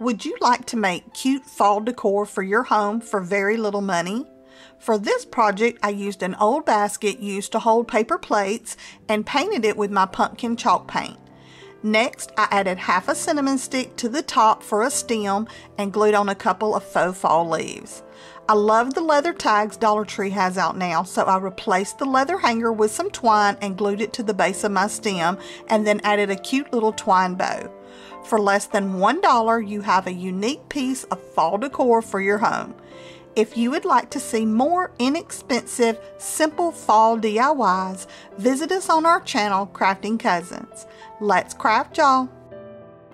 Would you like to make cute fall decor for your home for very little money? For this project, I used an old basket used to hold paper plates and painted it with my pumpkin chalk paint. Next, I added half a cinnamon stick to the top for a stem and glued on a couple of faux fall leaves. I love the leather tags Dollar Tree has out now, so I replaced the leather hanger with some twine and glued it to the base of my stem and then added a cute little twine bow. For less than $1, you have a unique piece of fall decor for your home. If you would like to see more inexpensive, simple fall DIYs, visit us on our channel, Crafting Cousins. Let's craft, y'all!